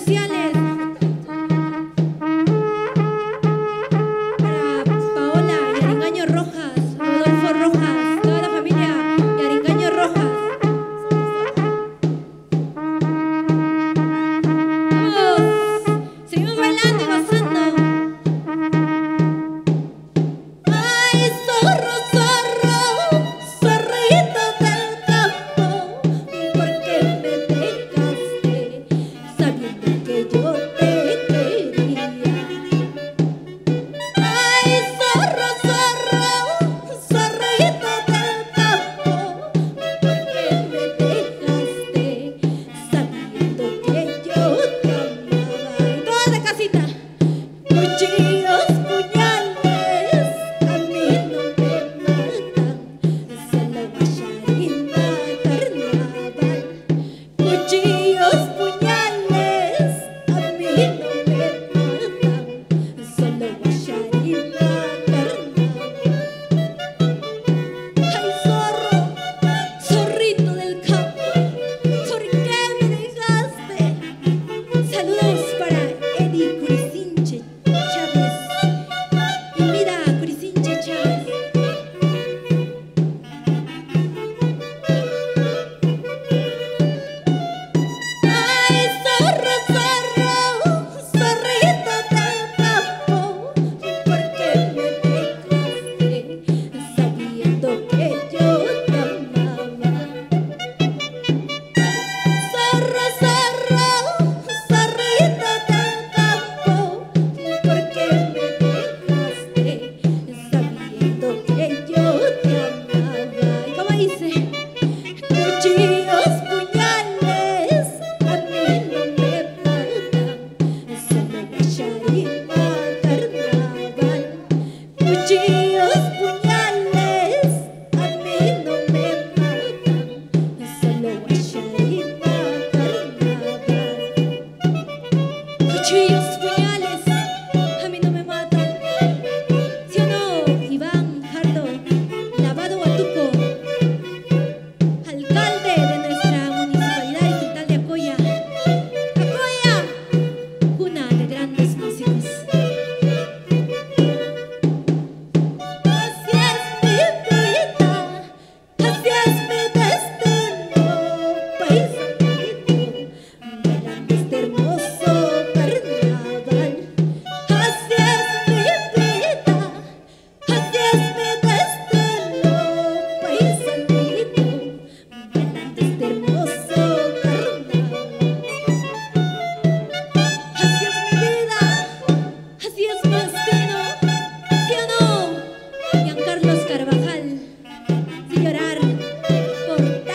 social. Could you thank you